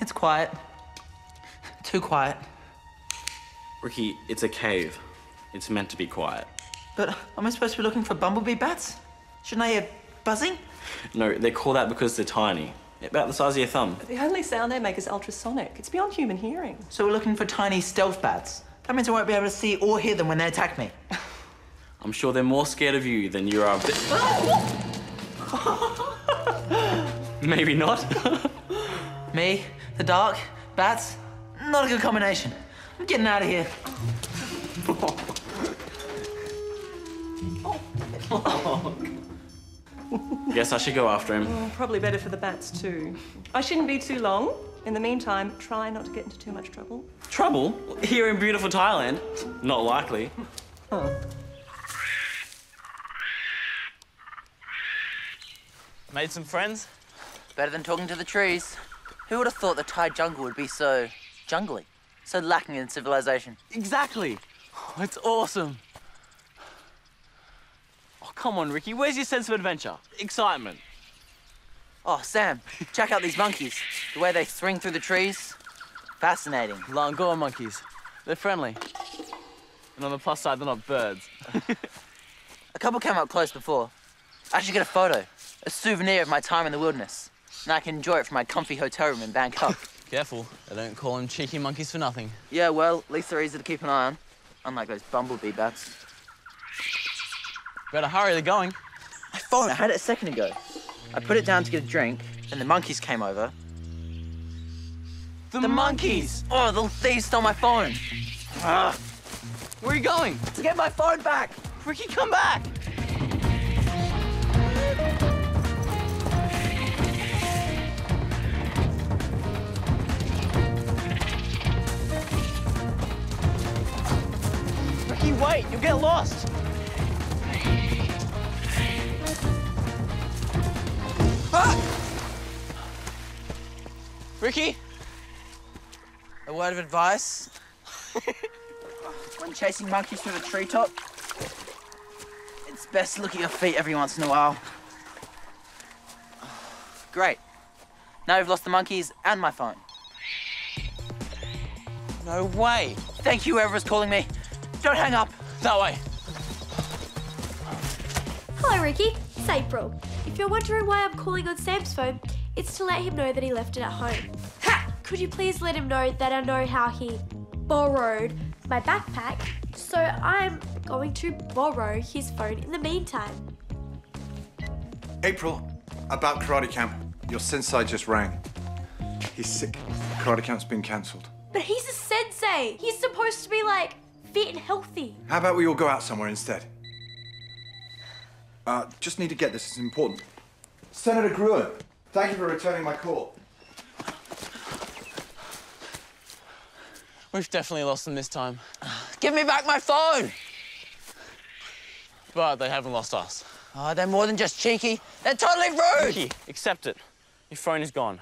It's quiet. Too quiet. Rikki, it's a cave. It's meant to be quiet. But am I supposed to be looking for bumblebee bats? Shouldn't I hear buzzing? No, they call that because they're tiny. About the size of your thumb. The only sound they make is ultrasonic. It's beyond human hearing. So we're looking for tiny stealth bats. That means I won't be able to see or hear them when they attack me. I'm sure they're more scared of you than you are of the... Maybe not. me, the dark, bats, not a good combination. I'm getting out of here. Guess I should go after him. Oh, probably better for the bats, too. I shouldn't be too long. In the meantime, try not to get into too much trouble. Trouble? Here in beautiful Thailand? Not likely. Huh. Made some friends? Better than talking to the trees. Who would have thought the Thai jungle would be so jungly, so lacking in civilization? Exactly. Oh, it's awesome. Oh, come on, Ricky. Where's your sense of adventure? Excitement. Oh, Sam, check out these monkeys. The way they swing through the trees. Fascinating. Langur monkeys. They're friendly. And on the plus side, they're not birds. a couple came up close before. I should get a photo, a souvenir of my time in the wilderness. And I can enjoy it from my comfy hotel room in Bangkok. Careful, they don't call them cheeky monkeys for nothing. Yeah, well, at least they're easy to keep an eye on. Unlike those bumblebee bats. Better hurry, they're going. My phone, I had it a second ago. I put it down to get a drink, and the monkeys came over. The, the monkeys! Oh, the thieves stole my phone. Ah. Where are you going? To get my phone back. Rikki, come back! You'll get lost! Ah! Rikki? A word of advice? when chasing monkeys through the treetop, it's best to look at your feet every once in a while. Great. Now we've lost the monkeys and my phone. No way. Thank you, whoever's calling me. Don't hang up. That way. Hello, Rikki. It's April. If you're wondering why I'm calling on Sam's phone, it's to let him know that he left it at home. Ha! Could you please let him know that I know how he borrowed my backpack, so I'm going to borrow his phone in the meantime. April, about karate camp. Your sensei just rang. He's sick. Karate camp's been cancelled. But he's a sensei. He's supposed to be like fit and healthy. How about we all go out somewhere instead? Uh, just need to get this. It's important. Senator Gruen, thank you for returning my call. We've definitely lost them this time. Give me back my phone! But they haven't lost us. Oh, they're more than just cheeky. They're totally rude! Rikki, accept it. Your phone is gone.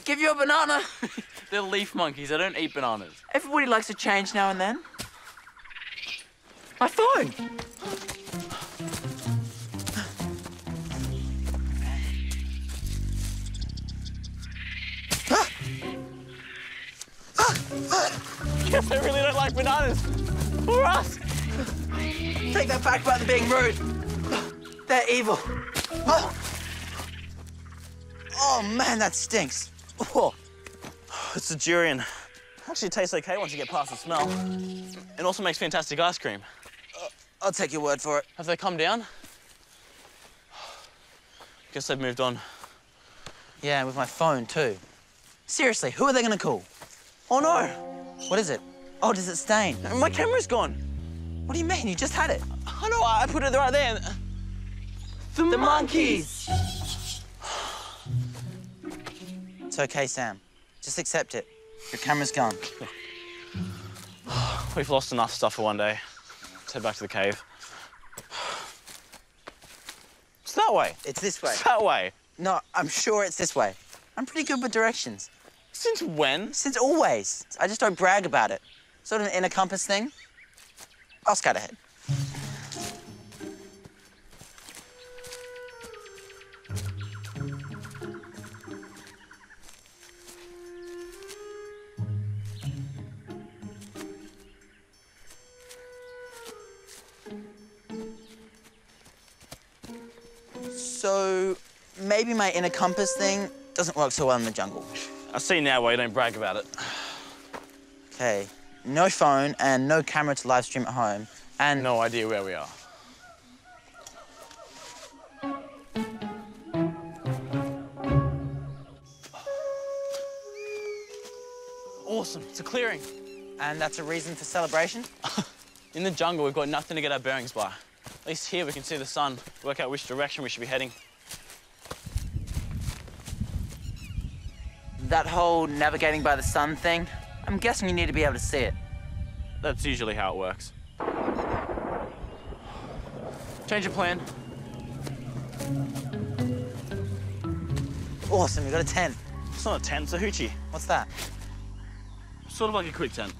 I'll give you a banana. They're leaf monkeys. They don't eat bananas. Everybody likes a change now and then. My phone! Guess they really don't like bananas. Or us. Take that back about them being rude. They're evil. Oh, oh man, that stinks. Oh. It's a durian. Actually tastes okay once you get past the smell. It also makes fantastic ice cream. Uh, I'll take your word for it. Have they come down? Guess they've moved on. Yeah, with my phone too. Seriously, who are they gonna call? Oh no! What is it? Oh, does it stain? My camera's gone. What do you mean? You just had it. I know, I put it right there. The, the monkeys! it's okay, Sam. Just accept it. Your camera's gone. We've lost enough stuff for one day. Let's head back to the cave. It's that way. It's this way. It's that way. No, I'm sure it's this way. I'm pretty good with directions. Since when? Since always. I just don't brag about it. Sort of an inner compass thing. I'll scout ahead. Maybe my inner compass thing doesn't work so well in the jungle. I see now why you don't brag about it. Okay, no phone and no camera to live stream at home. And No idea where we are. Awesome, it's a clearing. and that's a reason for celebration. In the jungle, we've got nothing to get our bearings by. At least here we can see the sun, work out which direction we should be heading. That whole navigating by the sun thing, I'm guessing you need to be able to see it. That's usually how it works. Change of plan. Awesome, you got a tent. It's not a tent, it's a hoochie. What's that? Sort of like a quick tent.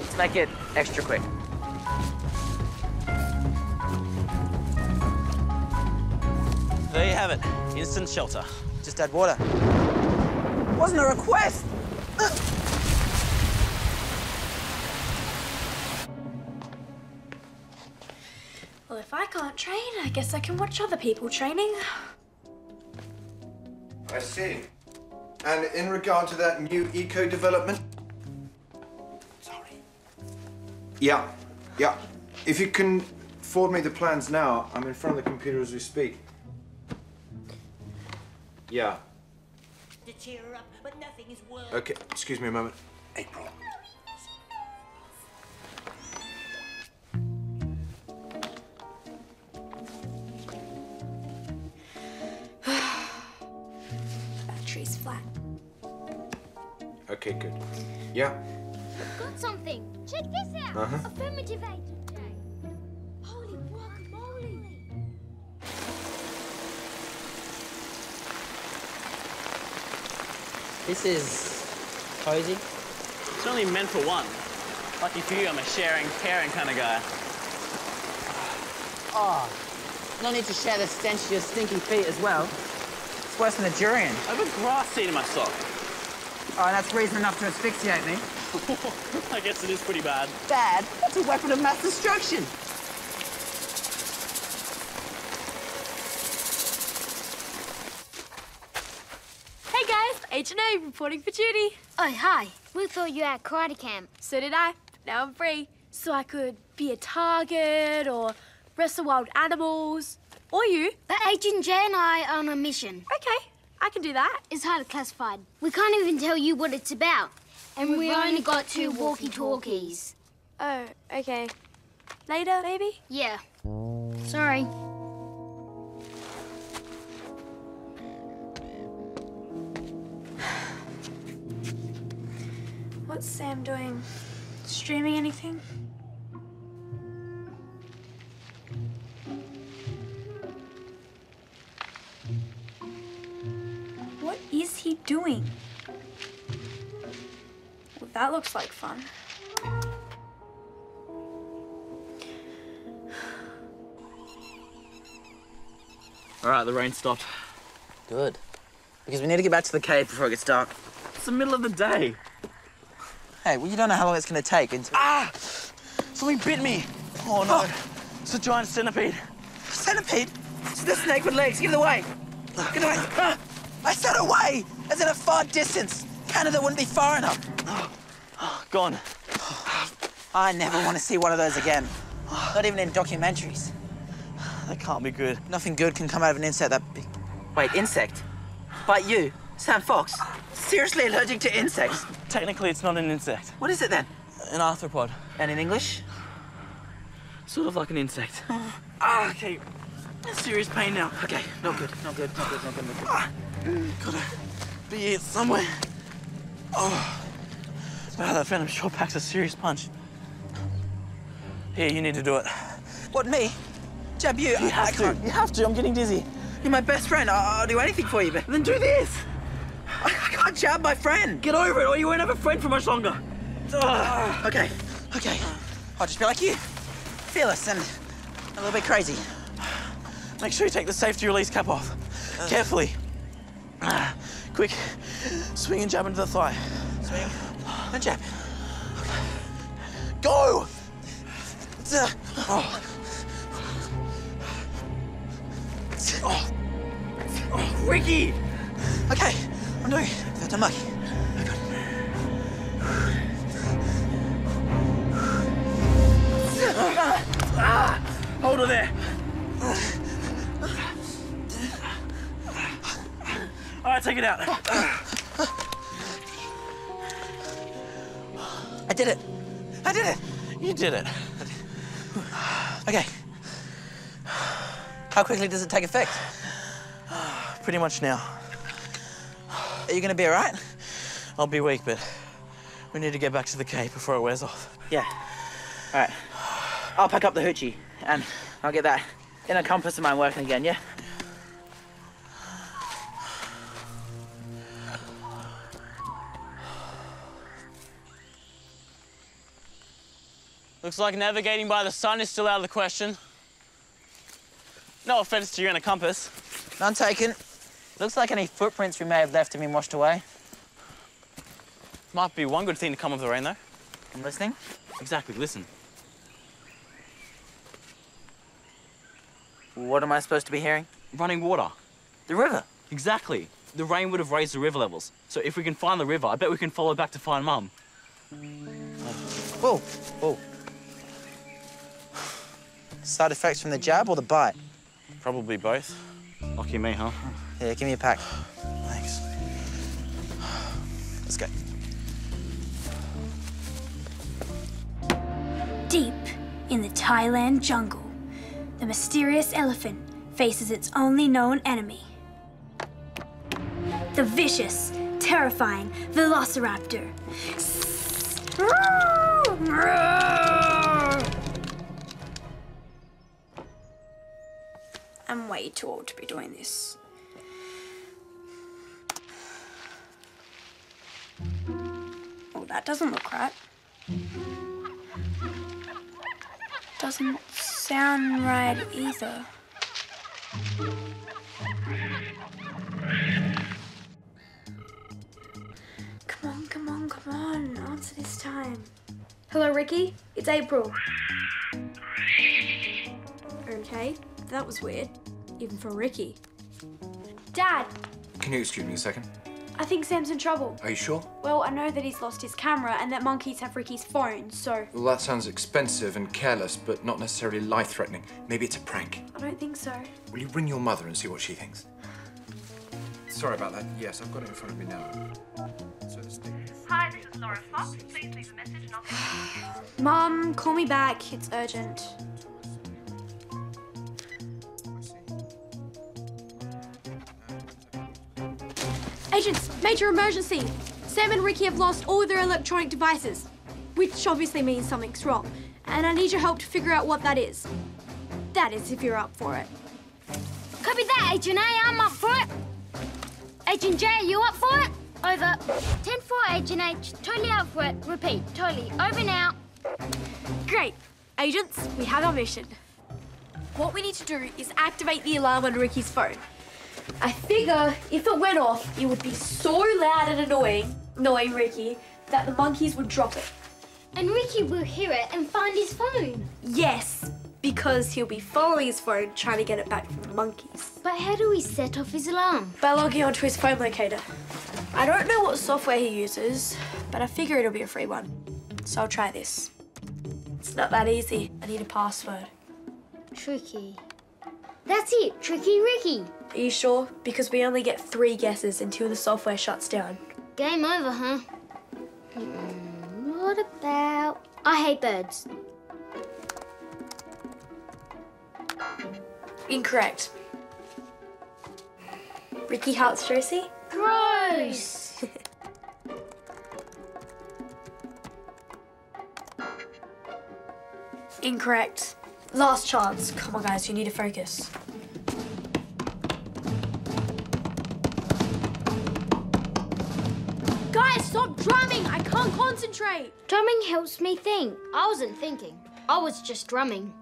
Let's make it extra quick. There you have it, instant shelter. Just add water. Wasn't a request! Well, if I can't train, I guess I can watch other people training. I see. And in regard to that new eco development? Sorry. Yeah, yeah. If you can forward me the plans now, I'm in front of the computer as we speak. Yeah. To cheer her up, but nothing is worse. Okay, excuse me a moment. April. Battery's flat. Okay, good. Yeah. I've got something. Check this out. Uh-huh. Affirmative agent This is cozy. It's only meant for one. Lucky for you, I'm a sharing, caring kind of guy. Oh, no need to share the stench of your stinky feet as well. It's worse than a durian. I have a grass seed in my sock. Oh, that's reason enough to asphyxiate me. I guess it is pretty bad. Bad? that's a weapon of mass destruction. Hey reporting for duty. Oh, hi. We thought you were at karate camp. So did I. Now I'm free. So I could be a target or wrestle wild animals. Or you. But Agent J and I are on a mission. Okay, I can do that. It's highly classified. We can't even tell you what it's about. And we only got two walkie-talkies. Oh, okay. Later, maybe? Yeah. Sorry. What's Sam doing? Streaming anything? What is he doing? Well, that looks like fun. All right, the rain stopped. Good. Because we need to get back to the cave before it gets dark. It's the middle of the day. Hey, well, you don't know how long it's gonna take until... Ah! Something bit me. Oh no. It's a giant centipede. Centipede? It's the snake with legs. Get it away. Get away. Ah! I said away! As in a far distance. Canada wouldn't be far enough. Gone. I never want to see one of those again. Not even in documentaries. That can't be good. Nothing good can come out of an insect that big. Wait, insect? Bite you? Sam Fox? Seriously allergic to insects? Technically, it's not an insect. What is it then? An arthropod. And in English? Sort of like an insect. ah, okay. Serious pain now. Okay, not good, not good, not good, not good, not good. Ah, gotta be here somewhere. Oh. Wow, that venom sure packs a serious punch. Here, you need to do it. What, me? Jab you? You have I to. can't. You have to. I'm getting dizzy. You're my best friend. I'll, I'll do anything for you, but Then do this. I, I can't jab my friend. Get over it, or you won't have a friend for much longer. Ah. Okay, okay. I'll just be like you. Fearless and a little bit crazy. Make sure you take the safety release cap off. Carefully. Ah, Quick. Swing and jab into the thigh. Swing. And jab. Go! Duh. Oh. Oh. Rikki! Okay, Doing it. That's unlucky. Ah, hold her there. All right, take it out. I did it. I did it. You did it. Okay. How quickly does it take effect? Pretty much now. Are you gonna be all right? I'll be weak, but we need to get back to the cave before it wears off. Yeah. All right. I'll pack up the hoochie and I'll get that inner compass of mine working again, yeah? Looks like navigating by the sun is still out of the question. No offense to your inner compass. None taken. Looks like any footprints we may have left have been washed away. Might be one good thing to come of the rain, though. I'm listening. Exactly, listen. What am I supposed to be hearing? Running water. The river. Exactly. The rain would have raised the river levels. So if we can find the river, I bet we can follow back to find Mum. Whoa, whoa. Side effects from the jab or the bite? Probably both. Lucky me, huh? Yeah, give me a pack. Thanks. Let's go. Deep in the Thailand jungle, the mysterious elephant faces its only known enemy. The vicious, terrifying velociraptor. I'm way too old to be doing this. That doesn't look right. Doesn't sound right either. Come on, come on, come on. Answer this time. Hello, Rikki. It's April. Okay, that was weird. Even for Rikki. Dad, Can you excuse me a second? I think Sam's in trouble. Are you sure? Well, I know that he's lost his camera and that monkeys have Rikki's phone, so Well, that sounds expensive and careless, but not necessarily life-threatening. Maybe it's a prank. I don't think so. Will you ring your mother and see what she thinks? Sorry about that. Yes, I've got it in front of me now. So this thing. Hi, this is Laura Fox. Please leave a message and I'll get back to. Mom, call me back. It's urgent. Agents, major emergency! Sam and Rikki have lost all their electronic devices, which obviously means something's wrong. And I need your help to figure out what that is. That is, if you're up for it. Copy that, Agent A. I'm up for it. Agent J, are you up for it? Over. 10-4, Agent H. Totally up for it. Repeat. Totally. Over now. Great. Agents, we have our mission. What we need to do is activate the alarm on Rikki's phone. I figure if it went off, it would be so loud and annoying, annoying Rikki, that the monkeys would drop it. And Rikki will hear it and find his phone. Yes, because he'll be following his phone trying to get it back from the monkeys. But how do we set off his alarm? By logging onto his phone locator. I don't know what software he uses, but I figure it'll be a free one. So I'll try this. It's not that easy. I need a password. Tricky. That's it, Tricky Rikki. Are you sure? Because we only get three guesses until the software shuts down. Game over, huh? Hmm, what about... I hate birds. Incorrect. Rikki Hearts Josie? Gross! Incorrect. Last chance. Come on, guys, you need to focus. Guys, stop drumming! I can't concentrate! Drumming helps me think. I wasn't thinking. I was just drumming.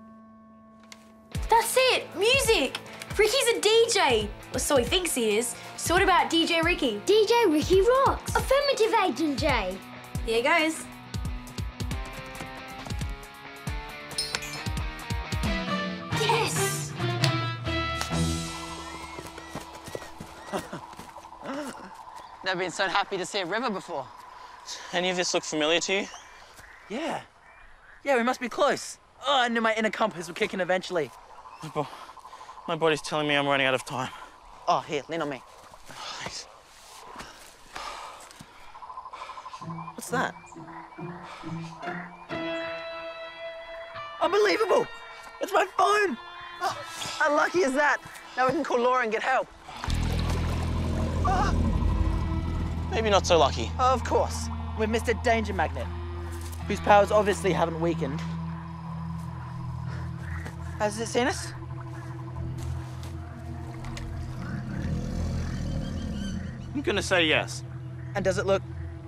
That's it! Music! Rikki's a DJ! Or so he thinks he is. So what about DJ Rikki? DJ Rikki rocks. Affirmative, Agent J. Here goes. I've never been so happy to see a river before. Any of this look familiar to you? Yeah. Yeah, we must be close. Oh, I knew my inner compass would kick in eventually. My, bo- my body's telling me I'm running out of time. Oh, here, lean on me. Thanks. What's that? Unbelievable! It's my phone! Oh, how lucky is that? Now we can call Laura and get help. Maybe not so lucky. Oh, of course. With Mr. Danger Magnet, whose powers obviously haven't weakened. Has it seen us? I'm gonna say yes. And does it look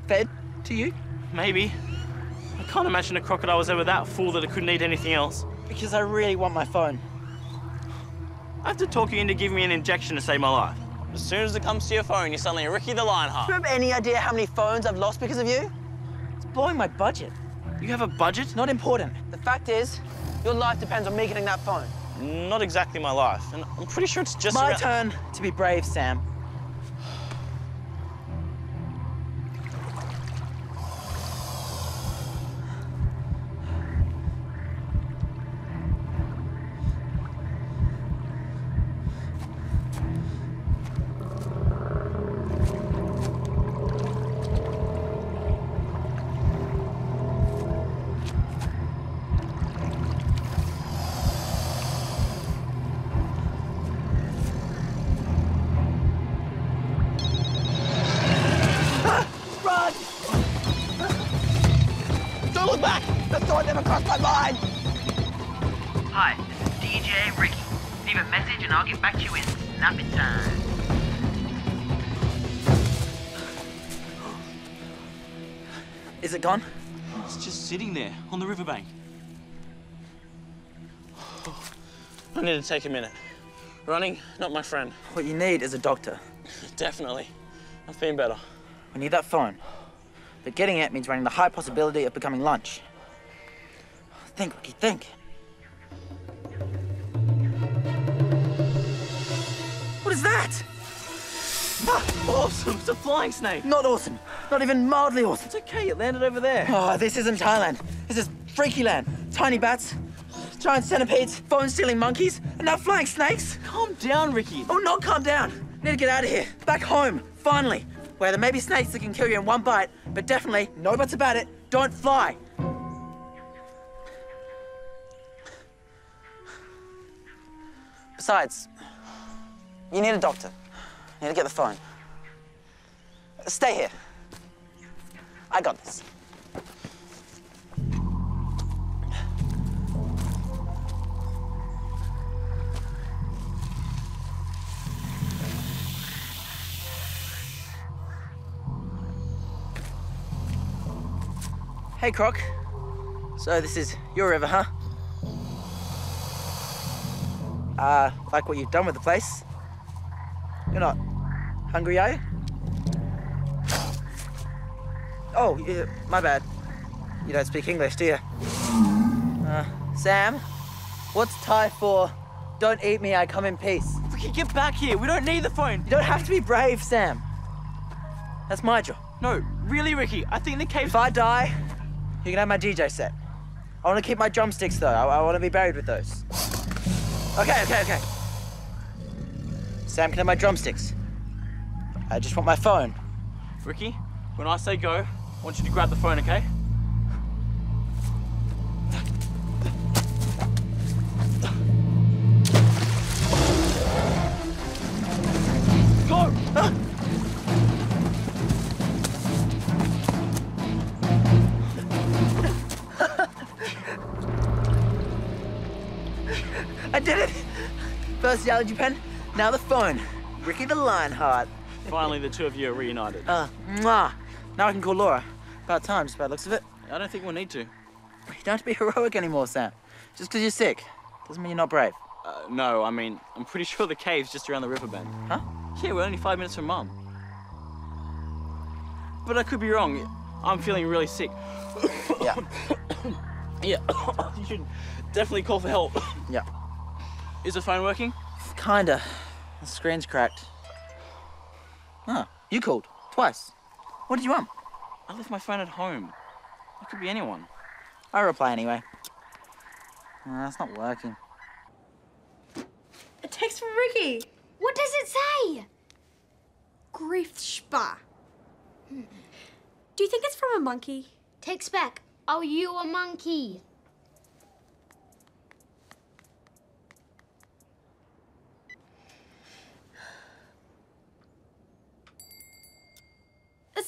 fed to you? Maybe. I can't imagine a crocodile was ever that full that it couldn't eat anything else. Because I really want my phone. I have to talk you into giving me an injection to save my life. As soon as it comes to your phone, you're suddenly Rikki the Lionheart. Do you have any idea how many phones I've lost because of you? It's blowing my budget. You have a budget? Not important. The fact is, your life depends on me getting that phone. Not exactly my life, and I'm pretty sure it's just my turn to be brave, Sam. My mind! Hi, this is DJ Rikki. Leave a message and I'll get back to you in snapping time. Is it gone? It's just sitting there on the riverbank. I need to take a minute. Running, not my friend. What you need is a doctor. Definitely. I've been better. We need that phone. But getting it means running the high possibility of becoming lunch. Think, Rikki, think. What is that? Ah, awesome! It's a flying snake! Not awesome. Not even mildly awesome. It's okay, it landed over there. Oh, this isn't Thailand. This is freaky land. Tiny bats, giant centipedes, phone-stealing monkeys, and now flying snakes. Calm down, Rikki. Oh, not calm down. Need to get out of here. Back home, finally. Where there may be snakes that can kill you in one bite, but definitely, no buts about it, don't fly. Besides, you need a doctor. You need to get the phone. Stay here. I got this. Hey, Croc. So this is your river, huh? Uh, like what you've done with the place? You're not hungry, are you? Oh, yeah, my bad. You don't speak English, do you? Uh, Sam, what's Thai for? Don't eat me, I come in peace. Rikki, get back here. We don't need the phone. You don't have to be brave, Sam. That's my job. No, really, Rikki. I think the cave. If I die, you can have my DJ set. I want to keep my drumsticks, though. I, I want to be buried with those. Okay, okay, okay. Sam can have my drumsticks. I just want my phone. Rikki, when I say go, I want you to grab the phone, okay? The allergy pen, now the phone. Rikki the Lionheart. Finally, the two of you are reunited. Uh, mwah. Now I can call Laura. About time, just by the looks of it. I don't think we'll need to. You don't have to be heroic anymore, Sam. Just because you're sick doesn't mean you're not brave. Uh, no, I mean, I'm pretty sure the cave's just around the riverbend. Huh? Yeah, we're only five minutes from Mum. But I could be wrong. I'm feeling really sick. Yeah. yeah. you should definitely call for help. Yeah. Is the phone working? Kinda. The screen's cracked. Huh. You called. Twice. What did you want? I left my phone at home. It could be anyone. I reply anyway. Uh, that's not working. A text from Rikki. What does it say? Grief spa. Do you think it's from a monkey? Text back. Are you a monkey.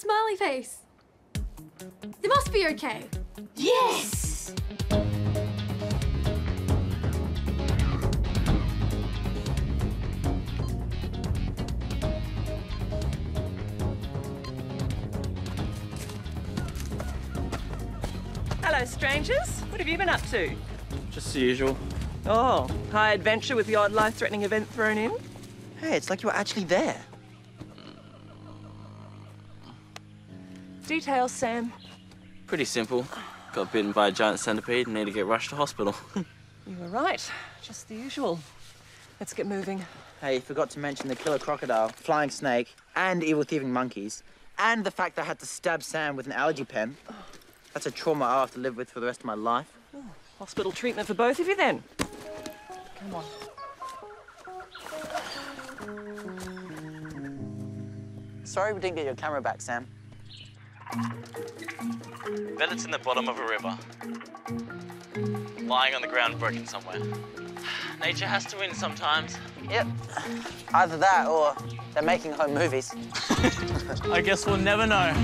Smiley face. They must be okay. Yes! Hello, strangers. What have you been up to? Just the usual. Oh, high adventure with the odd life-threatening event thrown in? Hey, it's like you were actually there. Details, Sam. Pretty simple. Got bitten by a giant centipede and need to get rushed to hospital. You were right. Just the usual. Let's get moving. Hey, you forgot to mention the killer crocodile, flying snake, and evil thieving monkeys, and the fact that I had to stab Sam with an allergy pen. That's a trauma I'll have to live with for the rest of my life. Oh, hospital treatment for both of you then. Come on. Sorry we didn't get your camera back, Sam. Bet it's in the bottom of a river. Lying on the ground, broken somewhere. Nature has to win sometimes. Yep. Either that or they're making home movies. I guess we'll never know.